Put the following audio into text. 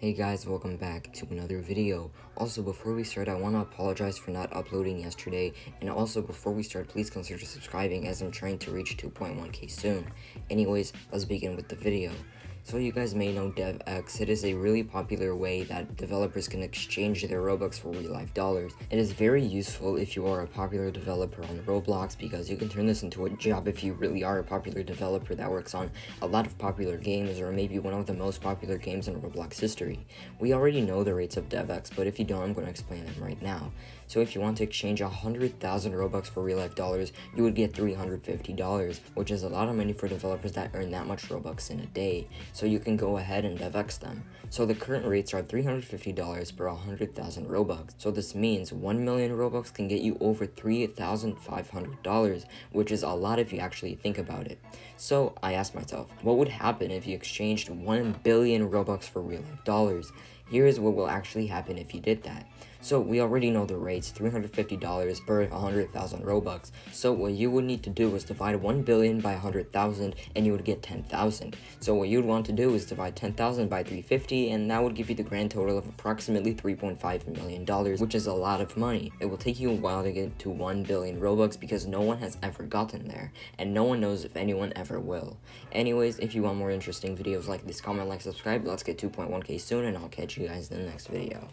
Hey guys, welcome back to another video. Also, before we start, I want to apologize for not uploading yesterday, and also before we start, please consider subscribing as I'm trying to reach 2.1k soon. Anyways, let's begin with the video. So you guys may know DevEx, it is a really popular way that developers can exchange their Robux for real life dollars. It is very useful if you are a popular developer on Roblox because you can turn this into a job if you really are a popular developer that works on a lot of popular games or maybe one of the most popular games in Roblox history. We already know the rates of DevEx, but if you don't, I'm going to explain them right now. So if you want to exchange 100,000 Robux for real life dollars, you would get $350, which is a lot of money for developers that earn that much Robux in a day so you can go ahead and DevEx them. So the current rates are $350 per 100,000 Robux. So this means 1 million Robux can get you over $3,500, which is a lot if you actually think about it. So I asked myself, what would happen if you exchanged 1 billion Robux for real life dollars? Here's what will actually happen if you did that. So we already know the rates, $350 per 100,000 Robux. So what you would need to do is divide 1 billion by 100,000 and you would get 10,000. So what you'd want to do is divide 10,000 by 350 and that would give you the grand total of approximately 3.5 million dollars, which is a lot of money. It will take you a while to get to 1 billion Robux because no one has ever gotten there and no one knows if anyone ever will. Anyways, if you want more interesting videos like this, comment, like, subscribe. Let's get 2.1k soon and I'll catch you guys in the next video.